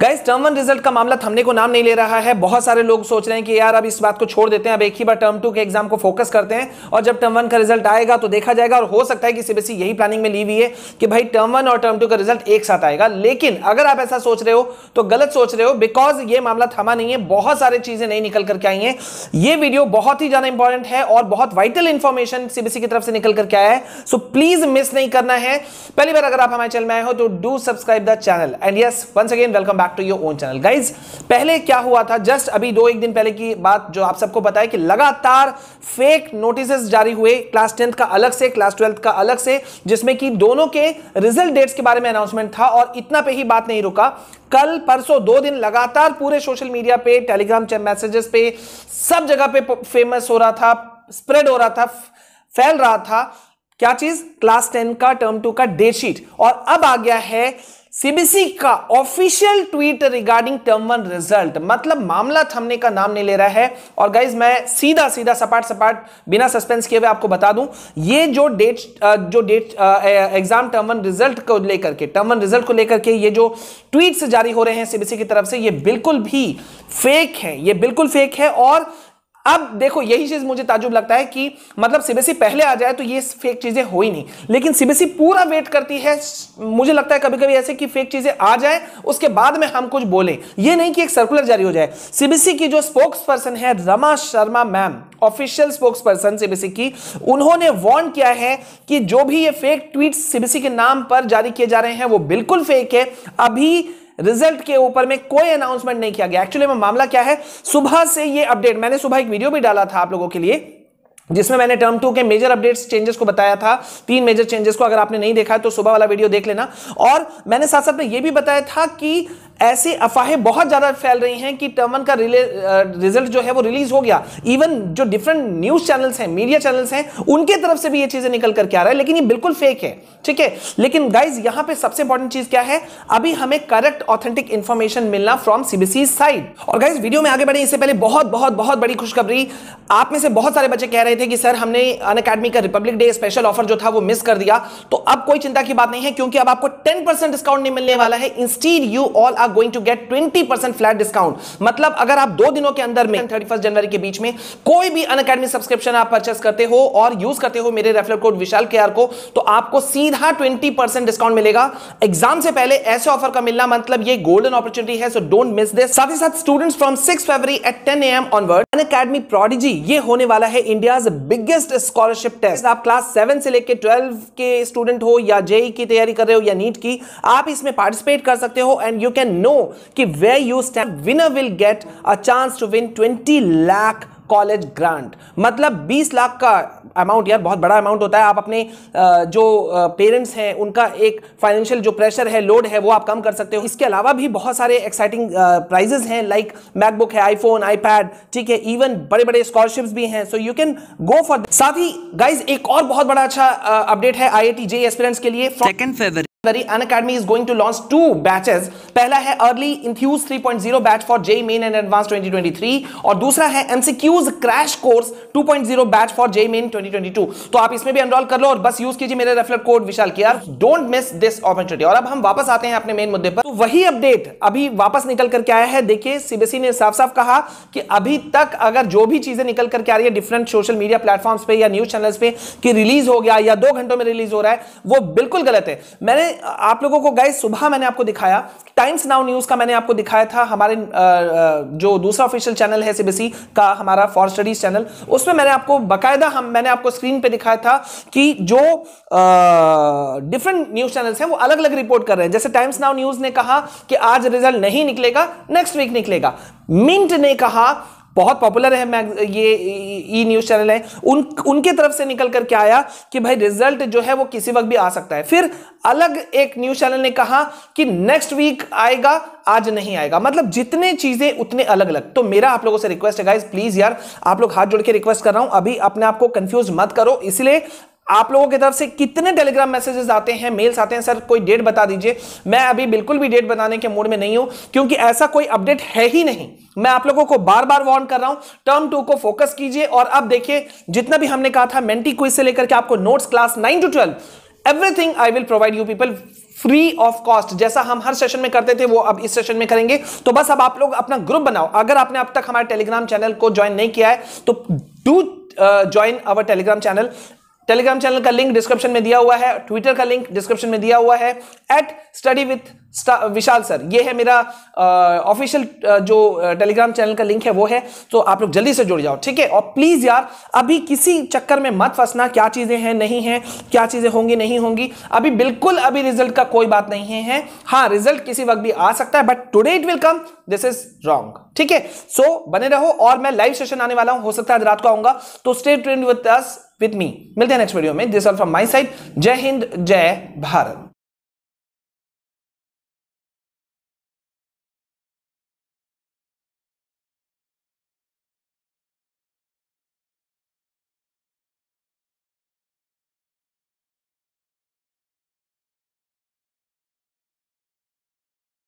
Guys term one result का मामला थमने को नाम नहीं ले रहा है। बहुत सारे लोग सोच रहे हैं कि यार, अब इस बात को छोड़ देते हैं। अब एक ही बार टर्म टू के एग्ज़ाम को फोकस करते हैं और जब टर्म वन का रिज़ल्ट आएगा तो देखा जाएगा और हो सकता है कि सीबीएसई यही प्लानिंग में ली हुई है कि भाई टर्म वन और टर्म टू का रिज़ल्ट एक साथ आएगा। लेकिन अगर आप ऐसा सोच रहे हो तो गलत सोच रहे हो बिकॉज़ ये मामला थमा नहीं है। बहुत सारी चीज़ें नहीं निकल करके आई हैं। ये वीडियो बहुत ही ज़्यादा इंपॉर्टेंट है और बहुत वाइटल इंफॉर्मेशन सीबीएसई की तरफ़ से निकल करके आया है। सो प्लीज़ मिस नहीं करना है। पहली बार अगर आप हमारे चैनल में आए हो तो do subscribe the channel and yes once again welcome back to your own channel guys पहले क्या हुआ था? जस्ट अभी दो एक दिन पहले की बात जो आप सबको बताया कि लगातार फेक नोटिस जारी हुए क्लास टेंथ का अलग से क्लास ट्वेल्थ का अलग से, जिसमें कि दोनों के रिज़ल्ट डेट्स के बारे में अनाउंसमेंट था और इतना पे ही बात नहीं रुका। कल परसों दो दिन लगातार पूरे सोशल मीडिया पे टेलीग्राम मैसेजेस पे, सब जगह पे फ़ेमस हो रहा था स्प्रेड हो रहा था, फैल रहा था। क्या चीज़? क्लास टेन का टर्म टू का डेट शीट और अब आ गया है सीबीसी का official tweet regarding term one result मतलब मामला थमने का नाम नहीं ले रहा है। और गाइज़ मैं सीधा सीधा, सपाट सपाट, बिना सस्पेंस किए हुए आपको बता दूँ, ये जो डेट जो date exam term one result को लेकर के टर्म वन रिज़ल्ट को लेकर के ये जो ट्वीट्स जारी हो रहे हैं सीबीसी की तरफ़ से, ये बिल्कुल भी फेक है। ये बिल्कुल फेक है और अब देखो, यही चीज़ मुझे ताजुब लगता है कि मतलब सीबीएसई पहले आ जाए तो ये फेक चीज़ें हो ही नहीं। लेकिन सीबीएसई पूरा वेट करती है, मुझे लगता है कभी कभी ऐसे कि फेक चीज़ें आ जाए, उसके बाद में हम कुछ बोले। ये नहीं कि एक सर्कुलर जारी हो जाए। सीबीएसई की जो स्पोक्स पर्सन है Rama Sharma ma'am official spokesperson CBSE की, उन्होंने वार्न किया है कि जो भी ये फेक ट्वीट सीबीएसई के नाम पर जारी किए जा रहे हैं, वो बिल्कुल फेक है। अभी रिज़ल्ट के ऊपर में कोई अनाउंसमेंट नहीं किया गया। एक्चुअली में मामला क्या है? सुबह से ये अपडेट मैंने सुबह एक वीडियो भी डाला था आप लोगों के लिए, जिसमें मैंने टर्म टू के मेजर अपडेट्स चेंजेस को बताया था, तीन मेजर चेंजेस को। अगर आपने नहीं देखा तो सुबह वाला वीडियो देख लेना। और मैंने साथ साथ में यह भी बताया था कि ऐसी अफवाहें बहुत ज़्यादा फैल रही हैं कि टर्मन का रिज़ल्ट जो है वो रिलीज़ हो गया। इवन जो डिफरेंट न्यूज़ चैनल्स हैं मीडिया चैनल्स हैं, उनके तरफ़ से भी ये चीज़ें निकल करके आ रहा है, लेकिन ये बिल्कुल फेक है, ठीक है? लेकिन गाइज़ यहाँ पे सबसे इंपॉर्टेंट चीज़ क्या है? अभी हमें करेक्ट ऑथेंटिक इंफॉर्मेशन मिलना फ्रॉम सीबीसी साइड और गाइज़ वीडियो में आगे बढ़े, इससे पहले बहुत बहुत बहुत बड़ी खुशखबरी। आप में से बहुत सारे बच्चे कह रहे थे कि, सर, हमने अन का रिपब्लिक डे स्पेशल ऑफ़र जो था वो मिस कर दिया। तो अब कोई चिंता की बात नहीं है, क्योंकि अब आपको टेन डिस्काउंट नहीं मिलने वाला है। Instead you all are going to get 20% flat discount मतलब अगर आप दो दिनों के अंदर में 31 जनवरी के बीच में कोई भी अन अकेडमी सब्सक्रिप्शन आप परचेस करते हो और यूज़ करते हो मेरे रेफरल कोड विशाल के आर को तो आपको सीधा 20% डिस्काउंट मिलेगा। एग्ज़ाम से पहले ऐसे ऑफ़र का मिलना मतलब ये गोल्डन अपॉर्चुनिटी है सो डोंट मिस दिस साथ ही साथ students from 6 February at 10 M onward Unacademy Prodigy ये होने वाला है इंडिया बिगेस्ट स्कॉलरशिप टेस्ट आप क्लास सेवन से लेकर ट्वेल्व के स्टूडेंट हो या जेई की तैयारी कर रहे हो या नीट की, आप इसमें पार्टिसिपेट कर सकते हो एंड यू कैन नो कि where you stand, winner will get a chance to win 20 lakh college grant मतलब 20 लाख का अमाउंट यार, बहुत बड़ा अमाउंट होता है। आप अपने जो पेरेंट्स हैं, उनका एक फाइनेंशियल जो प्रेशर है लोड है, वो आप कम कर सकते हो। इसके अलावा भी बहुत सारे एक्साइटिंग प्राइजेस हैं लाइक मैकबुक है आईफोन आईपैड ठीक है? इवन बड़े बड़े स्कॉलरशिप्स भी हैं। So you can go for साथ ही गाइज़ एक और बहुत बड़ा अच्छा अपडेट है आई आई टी जे के लिए. Second second February An Academy is going to launch two batches. पहला है early enthuse 3.0 batch for J main and advance 2023 और दूसरा है MCQs crash course 2.0 batch for J main 2022 तो आप इसमें भी एनरोल कर लो और बस यूज़ कीजिए मेरे referral code Vishal KR don't miss this opportunity और अब हम वापस आते हैं अपने मेन मुद्दे पर। तो वही अपडेट अभी वापस निकल करके आया है। देखिए सीबीएसई ने साफ़ साफ़ कहा कि अभी तक अगर जो भी चीज़ें निकल करके आ रही है डिफरेंट सोशल मीडिया प्लेटफॉर्म्स पे या न्यूज़ चैनल्स पे कि रिलीज़ हो गया या दो घंटों में रिलीज़ हो रहा है, वो बिल्कुल गलत है। मैंने आप लोगों को गाइस सुबह मैंने आपको दिखाया टाइम्स नाउ न्यूज़ का मैंने आपको दिखाया था, हमारे जो दूसरा ऑफिशियल चैनल है सीबीसी का, हमारा फॉर स्टडीज़ चैनल उसमें मैंने आपको, बकायदा हम, मैंने आपको स्क्रीन पे दिखाया था कि जो डिफरेंट न्यूज़ चैनल्स हैं, वो अलग अलग रिपोर्ट कर रहे हैं। जैसे टाइम्स नाउ न्यूज़ ने कहा कि आज रिज़ल्ट नहीं निकलेगा नेक्स्ट वीक निकलेगा। मिंट ने कहा बहुत पॉपुलर है ये ई न्यूज़ चैनल है। उन उनके तरफ़ से निकल कर क्या आया कि भाई रिज़ल्ट जो है वो किसी वक्त भी आ सकता है। फिर अलग एक न्यूज़ चैनल ने कहा कि नेक्स्ट वीक आएगा, आज नहीं आएगा। मतलब जितने चीज़ें उतने अलग अलग तो मेरा आप लोगों से रिक्वेस्ट है गाइस प्लीज़ यार, आप लोग हाथ जोड़ के रिक्वेस्ट कर रहा हूँ। अभी अपने आप को कंफ्यूज मत करो। इसलिए आप लोगों की तरफ़ से कितने टेलीग्राम मैसेजेस आते हैं मेल्स आते हैं? सर, कोई डेट बता दीजिए। मैं अभी बिल्कुल भी डेट बताने के मूड में नहीं हूँ, क्योंकि ऐसा कोई अपडेट है ही नहीं। मैं आप लोगों को बार बार वार्न कर रहा हूँ टर्म टू को फोकस कीजिए। और अब देखिए, जितना भी हमने कहा था मेंटी क्विज से लेकर के आपको notes class nine to twelve everything I will provide you people free of cost जैसा हम हर सेशन में करते थे, वो अब इस सेशन में करेंगे। तो बस अब आप लोग अपना ग्रुप बनाओ। अगर आपने अब तक हमारे टेलीग्राम चैनल को ज्वाइन नहीं किया है तो do join our Telegram channel Telegram channel का लिंक डिस्क्रिप्शन में दिया हुआ है ट्विटर का लिंक डिस्क्रिप्शन में दिया हुआ है at study with Vishal sir, ये है मेरा ऑफिशियल जो टेलीग्राम चैनल का लिंक है, वो है तो आप लोग जल्दी से जुड़ जाओ, ठीक है? और प्लीज़ यार, अभी किसी चक्कर में मत फंसना, क्या चीज़ें हैं, नहीं है, क्या चीज़ें होंगी, नहीं होंगी, अभी बिल्कुल अभी रिज़ल्ट का कोई बात नहीं है। हाँ रिज़ल्ट किसी वक्त भी आ सकता है but today it will come this is wrong ठीक है? सो बने रहो, और मैं लाइव सेशन आने वाला हूँ, हो सकता है रात को आऊँगा तो stay tuned us with me मिलते हैं नेक्स्ट वीडियो में this all from my side जय हिंद, जय भारत।